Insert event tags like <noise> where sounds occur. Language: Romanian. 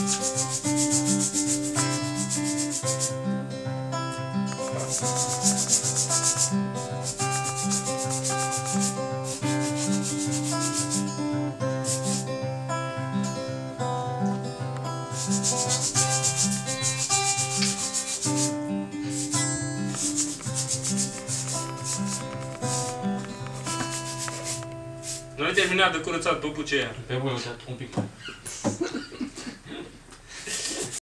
Nu ai terminat de curățat păpucea aia. Pe bune, un pic. <laughs>